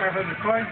500 coins.